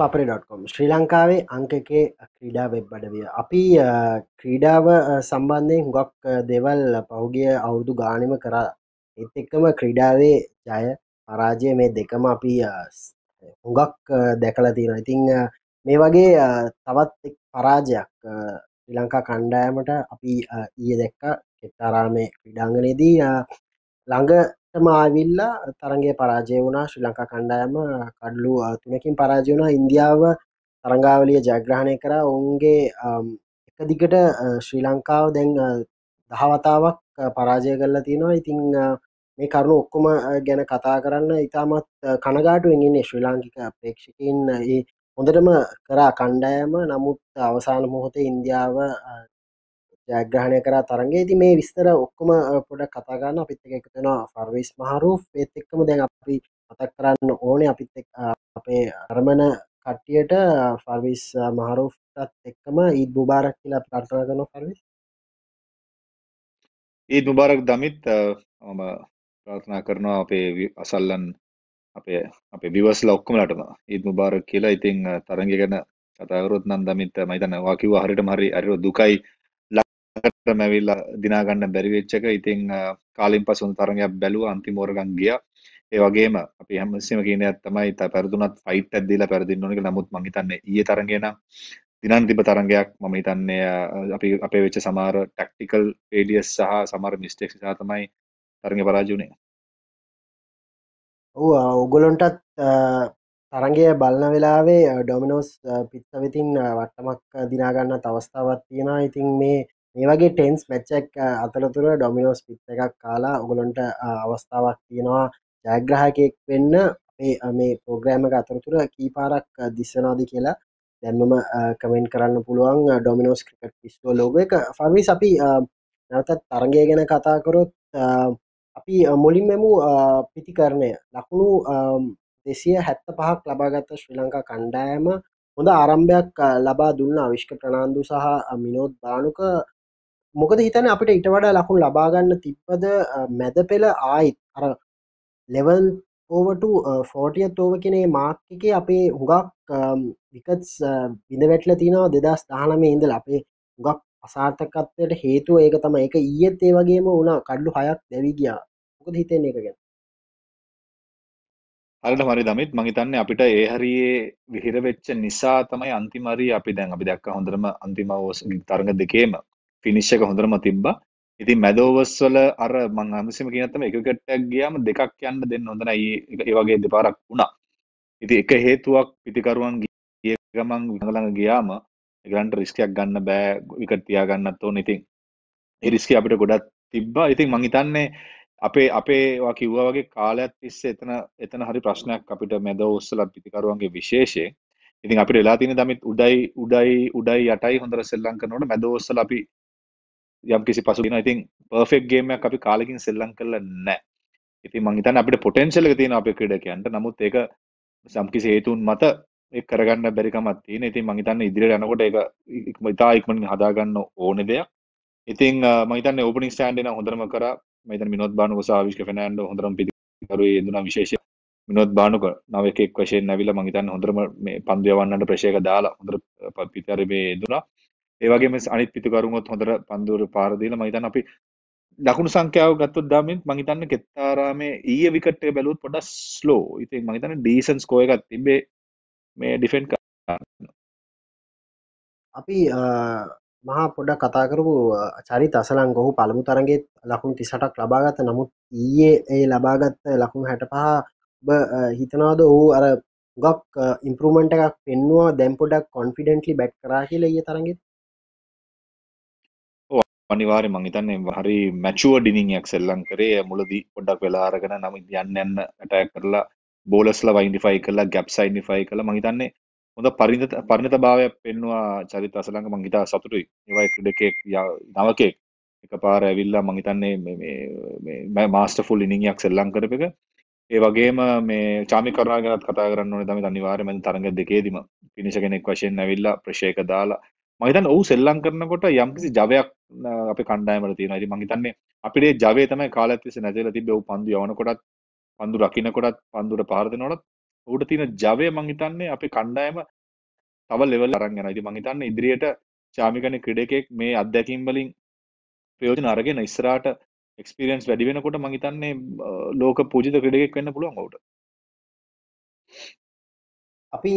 අයිබෝ පපරේ.කොම් ශ්‍රී ලංකාවේ අංකකේ ක්‍රීඩා වෙබ් අඩවිය. අපි ක්‍රීඩාව සම්බන්ධයෙන් හුඟක් දෙවල් පහුගිය අවුරුදු ගානිම කරා. එත් එක්කම ක්‍රීඩාවේ ජය පරාජය මේ දෙකම අපි හුඟක් දැකලා තියෙන ඉතිං මේ වගේ තවත් පරාජයක් ශ්‍රී ලංකා කණ්ඩායමට අපි ඊය දැක්ක. කෙත්තාරාමේ ක්‍රඩාංගනයේදී ළඟටම ආවිල්ලා තරගේ පරාජය වුණා. ශ්‍රී ලංකා කණ්ඩායම කඩලු තුනකින් පරාජය වුණා. ඉන්දියාව තරංගාවලිය ජයග්‍රහණය කර. ඔවුන්ගේ එක දිගට ශ්‍රී ලංකාව දැන් දහවතාවක් පරාජය කරලා තියෙනවා. ඉතිං මේ කරුණු ඔක්කොම ගැන කතා කරන්න ඉතාමත් කනගාටු එගන්නේ ශ්‍රී ලාංකික ප්‍රේක්ෂකින් ඒ හොඳටම කරා කණ්ඩායම. නමුත් අවසාන මොහොතේ ඉන්දියාව ජයග්‍රහණය කරා තරගේ ති මේ විස්තර ඔක්කොම පොඩ කතාගන්න අපිත් එක එකතෙන ෆර්විස් මහරු පෙත් එක්කම දැන් අපි මතක් කරන්න ඕනේ අපිත් අපේ අරමණ කට්ටියට ෆර්විස් මහරුටත් එක්කම ඊත් බුබාරක් කියලා ප්‍රර්ථන කරන ෆර්විස් ඊත් මුබාරක් දමිත් මම ප්‍රාර්ථනා කරනවා අපේ අසල්ලන් අපේ අපේ බිවස්ල ඔක්කොමලටම ඊත් මුබාරක් කියලා. ඉතිං තරග ගැන කතාකරොත් නම් දමිත් මයිතන වාකිව හරිට මරි අරිව දුකයි. ලකට මැවිල්ලා දිනාගන්න බැරිවෙච්චක ඉතිං කාලින් පසුන් තරගයක් බැලුව අන්තිමෝරගන් ගිය. ඒ වගේම අපි හැමසිම කියන තමයි ත පැරදුනත් ෆයිට් ඇදදිලා පැරදින්න ඕනක නමුත් මහිතන්න ඒ තරගෙන දිනන් තිබ තරගයක්. මම හිතන්නේ අපි අපේ වෙච්ච සමාර ටක්ටිකල් පේඩියස් සහ සමර මිස්ටෙක් සහ තමයි තරග පරාජුනේ ඔ ඔගොලොන්ටත් තරගේ බලන වෙලාවේ ඩොමිනෝස් පිත්ත වෙතින් වට්ටමක් දිනාගන්න තවස්ථාවත් තියෙනවා. ඉතින් මේ මේ වගේ ටෙන්ස් මැච්චක් අතරතුර ඩොමිනෝස් පිත්ත එකක් කාලා ඔගොලොන්ට අවස්ථාවක් තියෙනවා. ජයග්‍රහකයෙක් වෙන්න මේ පෝග්‍රෑම එක අතරතුර කීපාරක් දිස්සනාද කියලා දැන්මම කමෙන්ට් කරන්න පුළුවන්. ඩොමිනෝස් ක්‍රිකට් පිස්ටෝ ලෝග එක. ෆර්විස් අපි නැවතත් තරගය ගැන කතාකරොත් අපි මුලින් මෙමු පිතිකරණය ලකුණු දෙසිය හැත්ත පහක් ලබාගත්ත ශ්‍රී ලංකා කණ්ඩායම හොඳ ආරම්භයක් ලබා දුන්න අවිශ්ක ප්‍රනාාන්දු සහ මිනෝත් බානුක. මොකද හිතන අපිට ඉට වඩා ලකුණු ලබාගන්න තිප්පද මැද පෙළ ආයිත්? අර ලෙවල් ඕවට ෆෝටියත් ඕව කෙනේ මාක්ක අපේ හුඟක් විකත් බිඳ වැටල තිනවා දෙදස් දානම ඉඳල. අපේ හුඟක් අසාර්ථකත්වයට හේතුව ඒක තම එක ඊයත් ඒ වගේම වුණා. කඩ්ලු හයක් දැවි ගියා. මොකද හිතෙන එක ගැන? හරිට මරි දමිත් මහිතන්න අපිට ඒ හරියේ විහිර වෙච්ච නිසා තමයි අන්තිමරි අපි දැන් අපි දැක්ක හොඳරම අන්තිම තරග දෙකේම. ෆිනිශ්ක හොඳරම තිබ්බා. ඉතින් මැදෝවස්වල අර මං හමසිම කියනතම එකකටක් ගියාම දෙකක් යන්න දෙන්න හොඳන ඒ වගේ දෙපාරක් වුණා. ඉති එක හේතුවක් පිතිකරුවන් ගිය ගමන් විඟළඟ ගියාම ගන්ට රිස්කයක් ගන්න බෑ විකට තියාගන්නත් ඕන. ඉතින් එරිස්ක අපිට ගොඩත් තිබ්බා. ඉතින් මංහිතන්නේ අපේ අපේවා කිව්වා වගේ කාලයක් තිස්සේ එතන එතන හරි ප්‍රශ්නයක් අපිට මැද ඔස්සල පිතිකරුවන්ගේ විශේෂය ඉතින් අපිට වෙලා තියෙන දමිත් උඩයි උඩයි උඩයි යටයි හොඳට සෙල්ලම් කරනකොට මැද ඔස්සල අපි යම් කිසි පසු දින ඉතින් පර්ෆෙක්ට් ගේම් එකක් අපි කාලෙකින් සෙල්ලම් කරලා නැහැ. ඉතින් මං හිතන්නේ අපිට පොටෙන්ෂල් එක තියෙන අපේ ක්‍රීඩකයන්ට. නමුත් ඒක යම් කිසි හේතුන් මත ඒක කරගන්න බැරි කමක් තියෙන. ඉතින් මං හිතන්නේ ඉදිරියට යනකොට ඒක ඉතා ඉක්මනින් හදාගන්න ඕනේ දෙයක්. ඉතින් මං හිතන්නේ ඕපනින් ස්ටෑන්ඩ් එක හොඳටම කරා. මෙතන විනෝද් බානුක සහ ආවිෂ්ක ෆෙර්නෑන්ඩෝ හොඳටම පිටිකරුවේ යෙදුණා විශේෂ විනෝද් බානුක නවකෙක් වශයෙන් ඇවිල්ලා මම හිතන්නේ හොඳටම මේ පන්දු යවන්නට ප්‍රෙෂර් එක දාලා හොඳට පිටරේ මේ යෙදුණා ඒ වගේම අනිත් පිටුකරුන්වත් හොඳට පන්දුවර පාර දීලා මම හිතන්නේ අපි දකුණු සංඛ්‍යාව ගත්තොත් දාමින් මම හිතන්නේ කෙත්තාරාමේ ඊයේ විකට් එක බැලුවොත් පොඩ්ඩක් ස්ලෝ ඉතින් මම හිතන්නේ ඩීසන්ට් ස්කෝර් එකක් තිබ්බේ මේ ඩිෆෙන්ඩ් කරන්න. අපි මහා පොඩක් කතා කරපු චරිත අසලං ගොහු පළමු තරගෙත් ලකුණු තිසටක් ලබාගත නමුත් ඊයේ ඒ ලබාගත්ත ලකුණු හැට පහ හිතනවාද ඔහු අර ගක් ඉම්පරමෙන්ට් එකක් පෙන්වා දැම්පොඩක් කොන්ෆිඩෙන්ටලි බැට් කරා කියල ඒ තරගෙත් අනිවාර්ය මංහිතන්නේ හරි මැචුව ඩිනිියක් සෙල්ලං කරේ. මුලදී පොඩක් වෙලාරගෙන නම යන්න යන්න ඇටෑ කරලා බෝලස්ල වයින්ඩිෆයි කරලා ගැප් සයින්ඩිෆයි කළ මහිතන්නේ හොඳ පරිණත පරිණත භාවයක් පෙන්වා චරිත අසලඟ මංහිතා සතුටුයි. ඒවයි ක්‍රඩකෙක් නවකෙක් එක පාර ඇවිල්ලා මහිතන්නේ මාස්ට ෆුල් ඉනිියක් සෙල්ලං කරප එක. ඒ වගේම මේ චාමි කරනාගෙනත් කතා කරන්න ඕන තම අනිවාර්යම තරග දෙකේදීම. පිනිශ කෙනෙක් වශයෙන් ඇවිල්ලා ප්‍රශයක දාලා මහිතන් ඔහු සෙල්ලං කරනකොට යම්කිසි ජවයක් අප කණ්ඩායමට තියෙන ති මහිතන්නේ අපිේ ජවය තමයි කාලත්තිස නැතිල තිබ ඔහු පන්දු යවනකොටත් පන්දු රකිනකොටත් පන්දුර පාර්දනොටත් ඌට තියෙන ජවය මං හිතන්නේ අපේ කණ්ඩායම තව ලෙවල් අරන් යනවා. ඉතින් මං හිතන්නේ ඉදිරියට චාමිකනේ ක්‍රීඩකෙක් මේ අත්දැකීම් වලින් ප්‍රයෝජන අරගෙන ඉස්සරහට එක්ස්පීරියන්ස් වැඩි වෙනකොට මං හිතන්නේ ලෝක පූජිත ක්‍රීඩකෙක් වෙන්න පුළුවන් ඔහුට. අපි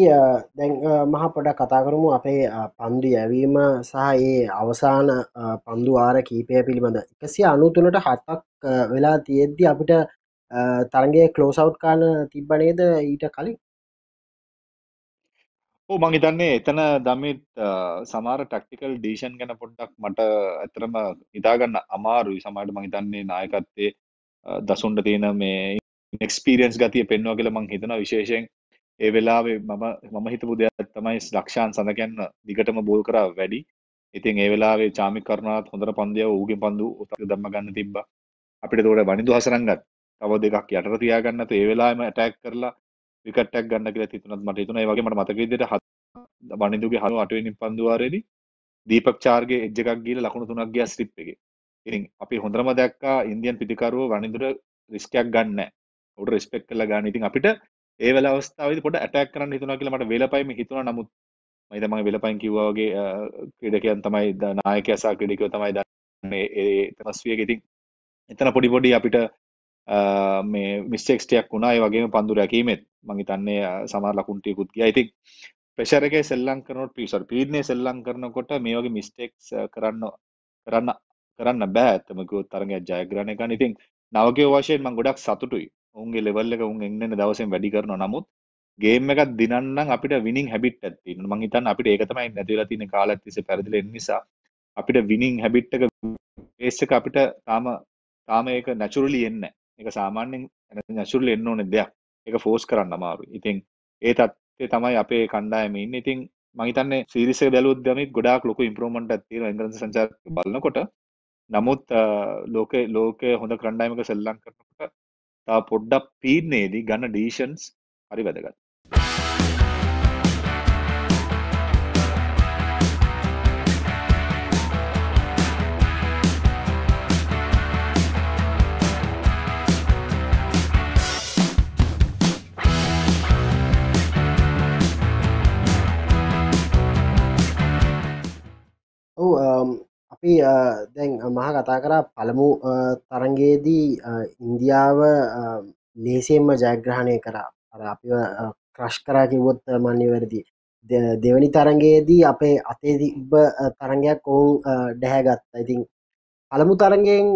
දැන් මහ පොඩ කතා කරමු අපේ පන්දු යැවීම සහ ඒ අවසාන පන්දු ආර කීපය පිළිබඳ. එකසිය අනුතුනට හත්තක් වෙලා තියෙද්දි අපිට තරගේ කලෝසවට් කාන තිබ්බනේද ඊට කලින්? ඕ මං හිතන්නේ එතන දමිත් සමාර ටක්ටිකල් ඩීෂන් ගැන පොඩ්ඩක් මට ඇතරම හිතාගන්න අමාරුයි. සමට මං හිතන්නේ නායකත්තේ දසුන්ට තියෙන මේ එක්ස්පීරියන්ස් ගතිය පෙන්වා කියල මං හිතන විශේෂයෙන්. ඒ වෙලාවේ මම මම හිතපු දෙයක් තමයි ලක්ෂාන් සඳකැන්න දිගටම බෝල් කරා වැඩි ඉතින් ඒ වෙලාවේ චාමික කරුණාත් හොඳට පන්දියව ඌගෙන් පන්දු උතක දැම්ම ගන්න තිබ්බා අපිට ඒකට වනිදු හසරංගත් තව දෙකක් යටට තියාගන්න ඒ වෙලාවෙම ඇටැක් කරලා විකට් එකක් ගන්න කියලා හිතුණත් මට හිතුණා ඒ වගේ මට මතක විදිහට වනිදුගේ 98 වෙනි පන්දු වාරේදී දීපක් චාර්ගේ එජ් එකක් ගිහලා ලකුණු තුනක් ගියා ස්ලිප් එකේ. ඉතින් අපි හොඳටම දැක්කා ඉන්දියන් පිටිකරුවෝ වනිදුර රිස්ක් එකක් ගන්න නැහැ. උඩ රෙස්පෙක්ට් කරලා ගන්න. ඉතින් අපිට ඒ වෙල අවස්ථාවද පොට ඇටක් කරන්න හිතුනා කියලා මට වෙලපයිම හිතුන නමුත් මයිත මගේ වෙලපයින් කිව්වාගේ ක්‍රඩකයන් තමයි නායකසා ක්‍රඩිකව තමයි දන්න. තනස්විය ගෙතින් එතන පොඩි පොඩි අපිට මේ මිස්ටෙක්ස්ටයක් වුණා. වගේ පන්දු රැකීමෙත්. මගේ තන්නේ සමාර ලකුන්ටියකුත් ගිය. ඉතින් ප්‍රෙෂරක සෙල්ලං කරනට පිසර් පීඩනය සෙල්ලං කරනකොට මේ වගේ මිස්ටෙක්ස් කරන්න කරන්න කරන්න බෑ. ඇත්තමකුත් තරග ජයග්‍රණය කන ඉතින් නවගේ වශයෙන් මං ගොඩක් සතුටුයි. උන්ගේ ලෙවල් එක උන් එන්න දවසෙන් වැඩි කරනවා. නමුත් ගේම් එකක් දිනන්නම් අපිට විනිං හැබිට් එකක් තියෙනවා. මං හිතන්නේ අපිට ඒක තමයි නැති වෙලා තියෙන කාලයක් තිස්සේ පැරදිලා එන්න නිසා. අපිට විනිං හැබිට් එක බේස් එක අපිට තාම තාම ඒක නැචරලි එන්නේ ඒක සාමාන්‍යයෙන් නැචරලි එන්න ඕනේ දෙයක්. ඒක ෆෝස් කරන්න අමාරුයි. ඉතින් ඒ තත්ත්වය තමයි අපේ කණ්ඩායමේ ඉන්නේ. ඉතින් මං හිතන්නේ සීරීස් එක බැලුවොත් දැන් ගොඩාක් ලොකු ඉම්ප්‍රූව්මන්ට් එකක් තියෙනවා එංගලන්ත සංචාරක බලනකොට. නමුත් ලෝකේ ලෝකයේ හොඳ කණ්ඩායමක සෙල්ලම් කරනකොට තව පොඩ්ඩක් පීඩනයේදී ගන්න ඩිසිෂන්ස් හරි වැදගත්. අපි දැන් මහ කතා කරා පළමු තරගේදී ඉන්දියාව ලේසියෙන්ම ජයග්‍රහණය කරා. අපි ක්‍රශ් කරා කිවොත් මන්නේ වැරදි. දෙවනි තරගේදී අපේ අතේ තිබ්බ තරගයක් ඔවුන් ඩැහැගත්ත ඉතින් පළමු තරගෙන්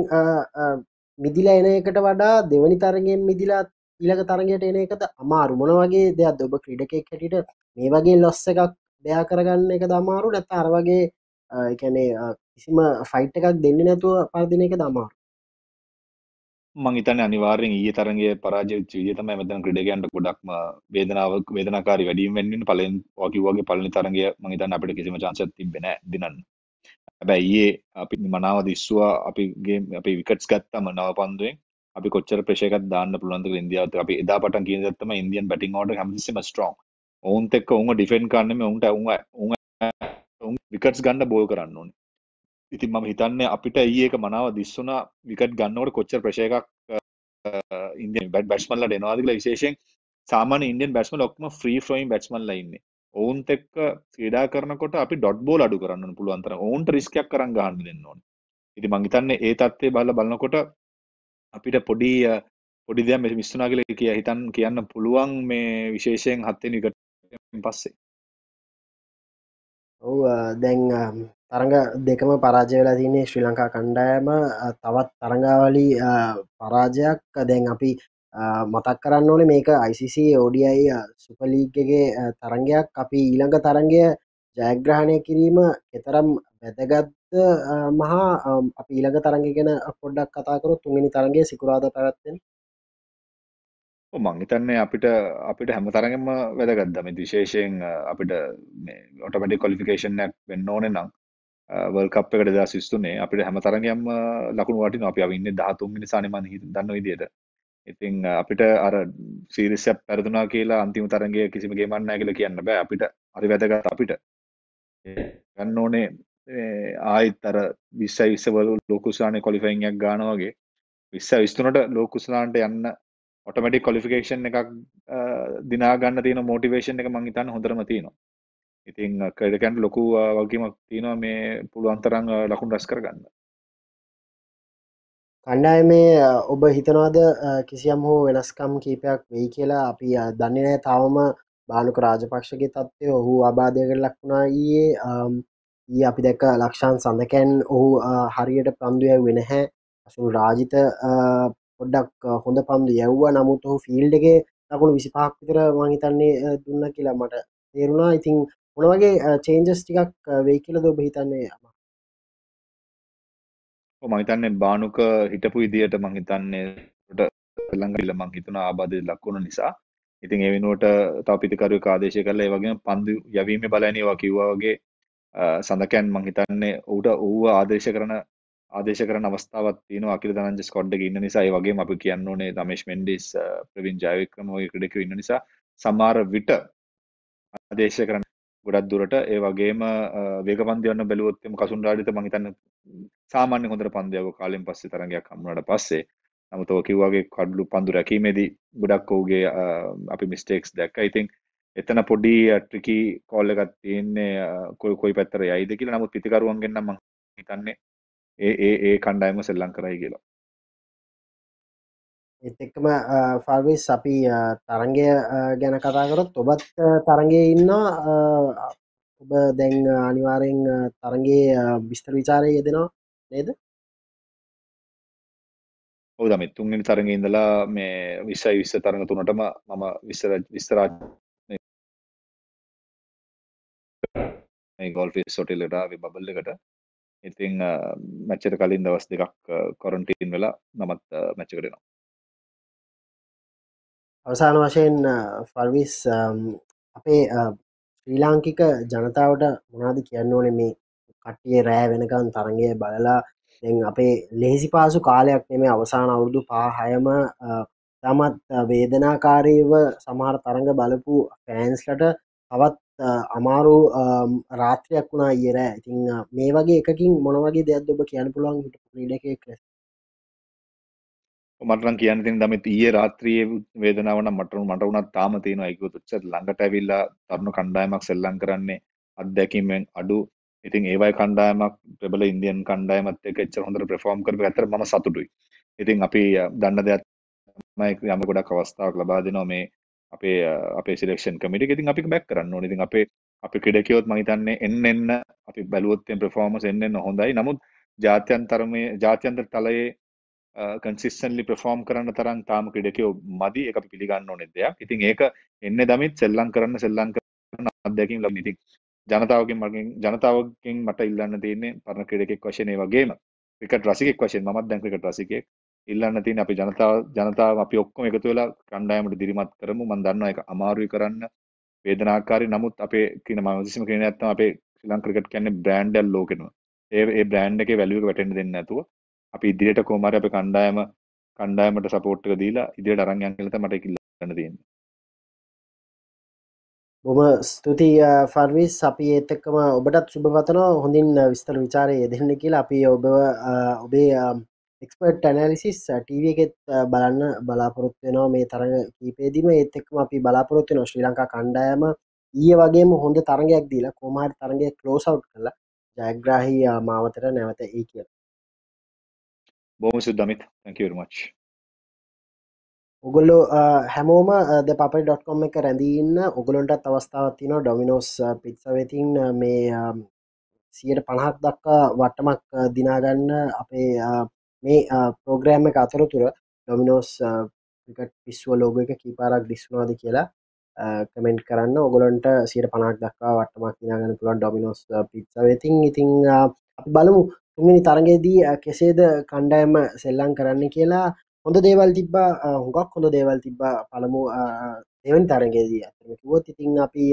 මිදිලා එන එකට වඩා දෙවනි තරගෙන් මිදිලා ඊළක තරගයට එන එකද අමාරු. මොන වගේ දෙයක් ඔබ ක්‍රඩකෙක් හැටිට මේ වගේ ලොස්ස එකක් දෙයා කරගන්න එක දමාරු නැත අර වගේ එකැනේ කිසිම ෆයිට් එකක් දෙන්න නැතුව පරදින එක දමා මං හිතන්නේ අනිවාර්යෙන් ඊයේ තරගයේ පරාජය වෙච්ච විදිය තමයි මෙතන ක්‍රීඩකයන්ට ගොඩක්ම වේදනාවක් වේදනාකාරී වැඩිම වෙන්නේ පළවෙනි වගේ වගේ පළවෙනි තරගය මං හිතන්නේ අපිට කිසිම chance එකක් තිබ්බේ නැහැ දිනන්න. හැබැයි ඊයේ අපි මනාව දිස්සුවා අපි ගේම් අපි විකට්ස් ගත්තම නව පන්දුවෙන් අපි කොච්චර ප්‍රෙෂර් එකක් දාන්න පුළුවන්ද කියලා ඉන්දියාවට අපි එදා පටන් කියන දේ තමයි ඉන්දියන් බැටිං ඕඩර් හැමතිස්සෙම ස්ට්‍රොං. ඔවුන්ත් එක්ක උන්ව ඩිෆෙන්ඩ් කරන්න මේ උන්ට උන් උන් විකට්ස් ගන්න බෝල් කරන්න ඕනේ. ඉතින් මම හිතන්නේ අපිට ඊ එක මනාව දිස්සුනා විකට් ගන්නවට කොච්චර ප්‍රශය එකක් ඉන්දියන් බැට් බැට්ස්මන්ලට එනවාද කියලා විශේෂයෙන් සාමාන්‍ය ඉන්දියන් බැට්ස්මන් ඔක්කොම ෆ්‍රී ෆ්ලෝයින් බැට්ස්මන්ලා ඉන්නේ. ඔවුන්ත් එක්ක ක්‍රීඩා කරනකොට අපි ඩොට් බෝල් අඩු කරන්න පුළුවන් තරම් ඔවුන්ට රිස්ක් එකක් අරන් ගහන්න දෙන්න ඕනේ. ඉතින් මම හිතන්නේ ඒ தත්ත්වය බලලා බලනකොට අපිට පොඩි පොඩි දෙයක් මිස්සුනා කියලා කිය හිතන් කියන්න පුළුවන් මේ විශේෂයෙන් හත් වෙනි විකට් පස්සේ. ඔව් දැන් තරඟ දෙකම පරාජය වෙලා තින්නේ ශ්‍රී ලංකා කණ්ඩායම. තවත් තරඟාවලි පරාජයක්. දැන් අපි මතක් කරන්න ඕනේ මේක ICC ODI සුපලීගගේ තරගයක් අපි ඊළඟ තරගය ජයග්‍රහණය කිරීම එතරම් වැදගත්ත මහා අපි ඊළඟ තරග ගැන පොඩ්ඩක් කතාකරු තුන්ගනි තරගේ සිකුරාද පැවත්වෙන්? මං හිතන්නේ අපිට අපිට හැම තරගෙම වැදගත්දම විශේෂයෙන් අපිට ඔටමටි කොලිෆිකේෂන්යක් වෙන්න ඕනේ නම්. වල් කප් එකට දා සිස්තුනේ. අපිට හැම තරගයක්ම ලකුණු වටින අපි අවින්න දහතුන්ගනි සානමන් දන්න විදියට. ඉතින් අපිට අර සීරිසයක් පැරදුනා කියලා අන්තිම තරගේ කිසිම ගේමන්න කියල කියන්න බෑ. අපිට හරි වැදගත් අපිට. ගන්න ඕනේ ආයිත් අර විස්සයි විස්සවල ලෝකුසානය කොලිෆයින්යක් ගානවගේ විස්ස විස්තුනට ලෝකුසලාන්ට යන්න ඔටෝමැටික් ක්වොලිෆිකේෂන් එකක් දිනා ගන්න තියෙන මොටිවේෂන් එක මං හිතන්නේ හොඳටම තියෙනවා. ඉතින් ක්‍රීඩකයන්ට ලොකු වගකීමක් තියෙනවා මේ පුළුවන් තරම් ලකුණු රැස් කරගන්න. කණ්ඩායමේ ඔබ හිතනවාද කිසියම් හෝ වෙනස්කම් කීපයක් වෙයි කියලා? අපි දන්නේ නෑ තවම බානුක රාජපක්ෂගේ තත්වය ඔහු අබාධයකට ලක්වුණා ඊයේ. ඊ අපි දැක්ක ලක්ෂාන් සඳකැන් ඔහු හරියට පන්දුය වෙනහැ අසු රාජිත පොඩ්ඩක් හොඳ පන්දු යව්ව. නමුත් ඔහු ෆිල්ඩගේ ලකුණු විසිපාක් විතර මහිතන්නේ දුන්න කියලා මට තේරුණා. ඉතින් මොනවගේ චේන්ජස් ටිකක් වෙයි කියල දොබ හිතන්නේ? මහිතන්නේ බානුක හිටපු ඉදියට මහිතන්නේ ළඟල මං හිතුන ආබාධය ලක්වුණු නිසා. ඉතින් ඒ වෙනුවට තව පිතිකරු ආදේශය කරලා ඒ වගේම පන්දු යැවීමේ බලයනවා කිව්වා වගේ සඳකැන් මං හිතන්නේ ඌට ඌව ආදේශ කරන ආදේශ කරන අවස්ථාවක් තියෙනවා. අකිල දනංජ ස්කොඩ් එකේ ඉන්න නිසා. ඒ වගේම අපි කියන්න ඕනේ රමේෂ් මෙන්ඩිස් ප්‍රවීන් ජයවික්‍රම වගේ ක්‍රීඩකයෝ ඉන්න නිසා. සමහර විට ආදේශ කරන ගොඩක් දුරට ඒ වගේම වේග පන්දු යන බැලුවොත් එම කසුන් රාජිත මං හිතන්නේ සාමාන්‍ය හොඳට පන්දු කාලෙන් පස්සේ තරගයක් හම්බුනාට පස්සේ. නමුත් ඔය කිව්වාගේ කඩලු පන්දු රැකීමේදී ගොඩක් ඔහුගේ අපි මිස්ටේක්ස් දැක්ක. ඉතින් එතන පොඩි ට්‍රිකි කෝල් එකක් තියෙන්නේ කොයි කොයි පැත්තට යයිද කියලා. නමුත් පිතිකරුවන්ගෙන් නම් මම හිතන්නේ ඒ ඒ ඒ කණ්ඩායම සෙල්ලම් කරයි කියලා. ඒත් එක්කම ෆල්විස් අපි තරගය ගැන කතා කරොත් ඔබත් තරගේ ඉන්න ඔබ දැන් අනිවාරෙන් තරගේ බිස්තර විචාරය යෙදෙනවා නේද ඔව් දමි තුන්වෙනි තරඟේ ඉඳලා මේ 20යි 20 තරඟ තුනටම මම විස්තර විස්තරා මේ ගෝල්ෆිස් හොටෙල් එකට ආවේ බබල් එකට. ඉතින් මැච් එකට කලින් දවස් දෙකක් කොරන්ටීන් වෙලා මමත් මැච් එකට එනවා. අවසාන වශයෙන් ෆල්විස් අපේ ශ්‍රී ලාංකික ජනතාවට මොනාද කියන්න ඕනේ? මේ කට්ටිය රෑ වෙනකන් තරගය බලලා දැන් අපේ ලේසි පාසු කාලයක් නෙමේ අවසාන අවුරුදු පාහයම තමත් වේදනාකාරීව සමහර තරඟ බලපු ෆෑන්ස්ලට තවත් අමාරු රාත්‍රයක් වුණා ඉර ඉතිං මේ වගේ එකකින් මොනවගේ දෙයක් ඔබ කියන්න පුළුවන්? හිට ක්‍රීඩකෙක් ලෙස මටනම් කියන්න තින් දමත් ඊයේ රාත්‍රියේ වේදනාවන මටනු මට වුණත් තාම තියෙන අයිකු තුච්ච ළඟට ඇවිල්ලා තරුණු කණ්ඩායමක් සෙල්ලං කරන්නේ අත්දැකීමෙන් අඩු ඉතින් ඒවයි කණ්ඩායමක් ප්‍රබල ඉන්දියන් කණ්ඩායමත් එක්ක එච්චර හොඳට පර්ෆෝම් කරපු ඇත්තට මම සතුටුයි. ඉතින් අපි දන්න දෙයක් තමයි යම් ගොඩක් අවස්ථාවක් ලබා දෙනවා මේ අපේ අපේ සිලෙක්ෂන් කමිටි එක. ඉතින් අපි බැක් කරන්න ඕනේ. ඉතින් අපේ අපි ක්‍රීඩකයොත් මම හිතන්නේ එන්න එන්න අපි බැලුවොත් එම් පර්ෆෝමන්ස් එන්න එන්න හොඳයි. නමුත් ජාත්‍යන්තරමේ ජාත්‍යන්තර තලයේ කන්සිස්ටන්ලි පර්ෆෝම් කරන්න තරම් තාම ක්‍රීඩකයෝ මදි. ඒක අපි පිළිගන්න ඕනේ දෙයක්. ඉතින් ඒක එන්නේ දමිත් සෙල්ලම් කරන්න සෙල්ලම් කරන අත්දැකීම් ලබන. ඉතින් ජනතාවගෙන් මගෙන් ජනතාවගෙන් මට ඉල්ලන්න තියෙන්නේ පරණ ක්‍රීඩකෙක් වශයෙන් ඒ වගේම ක්‍රිකට් රසිකෙක් වශයෙන් මමත් දැන් ක්‍රිකට් රසිකයෙක් ඉල්ලන්න තියෙන්නේ අපි ජනතාව ජනතාව අපි ඔක්කොම එකතු වෙලා කණ්ඩායමට දිරිමත් කරමු මම දන්නවා ඒක අමාරුයි කරන්න වේදනාකාරී නමුත් අපේ කියන මම විශේෂම කියන්නේ නැත්නම් අපේ ශ්‍රී ලංකා ක්‍රිකට් කියන්නේ බ්‍රෑන්ඩ් එක ලෝකෙනම ඒ ඒ බ්‍රෑන්ඩ් එකේ වැලියු එක වැටෙන්න දෙන්නේ නැතුව අපි ඉදිරියට කොහොම හරි අපේ කණ්ඩායම කණ්ඩායමට සපෝට් එක දීලා ඉදිරියට අරන් යන්න කියලා තමයි මට ඉල්ලන්න තියෙන්නේ. බොම ස්තුතියි ෆර්විස් අපි ඒත්තක්කම ඔබටත් සුභ පතනවා. හොඳින් විස්තර විචාරය යෙදෙන්න කියලා අපි ඔබ ඔබේ එක්ස්පර්ට් ඇනලිසිස් ටව එකෙත් බලන්න බලාපොරොත්වෙනවා මේ තරග කීපේදීම. ඒත් එක්ම අපි බලාපොරොත්වන ශ්‍රී ලංකා කණ්ඩායම. ඊය වගේම හොඳ තරගයක් දීලා කොමාර් තරගය කලෝසව් කරලා ජයග්‍රාහි මාවතර නැවත ඒ කිය බොම සුද්දමිත් තැකවරමච් ඔගොල්ලෝ හැමෝම ද පපයි ඩොට්කොම් එක රැඳීන්න ඔගොලොන්ටත් අවස්ථාවත්තින ඩොමිනෝස් පිත්ස වෙතින් මේ සියට පණහක් දක්කා වට්ටමක් දිනාගන්න අපේ මේ පෝග්‍රෑම් එක අතරතුර ඩොමිනෝස් ිකට පිස්ව ලෝග එක කීපාරක් දිස්ුණවාද කියලා කමෙන්ට් කරන්න. ඔගොලොන්ට සියට පනක් දක්වා වටමක් දිනාගන්න පුළන් ඩොමිනෝස් පිත්ස වෙතින්. ඉතිං බලමු තුමිනි තරගේදී කෙසේද කණ්ඩායම සෙල්ලං කරන්න කියලා හොඳ දේවල් තිබ්බා හුඟක් හොඳ දේවල් තිබ්බා පළමු දෙවන් තරගේදී අතරම කිවොත් ඉතිං අපි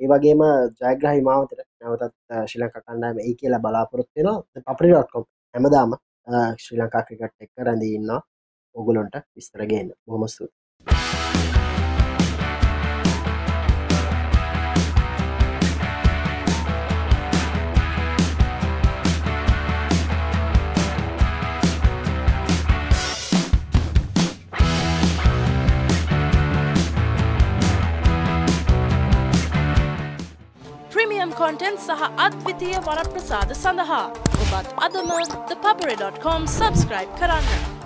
ඒ වගේම ජයග්‍රහහි මාවතර නැවතත් ශිලක කණ්ඩායම ඒ කියලා බලාපොරොත්වෙනවා පපරිඩොට්කොම් හැමදාම ශ්‍රී ලංකා ක්‍රිකට් එක්ක රැඳඉන්න ඔගුලොන්ට විස්තරගන්න බොහොමස්තු කොන්ටෙන්ට් සහ අත්විතිය වරප්‍රසාද සඳහා ඔබත් අදම thepapare.com සබස්ක්‍රයිබ් කරන්න.